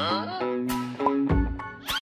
Hã?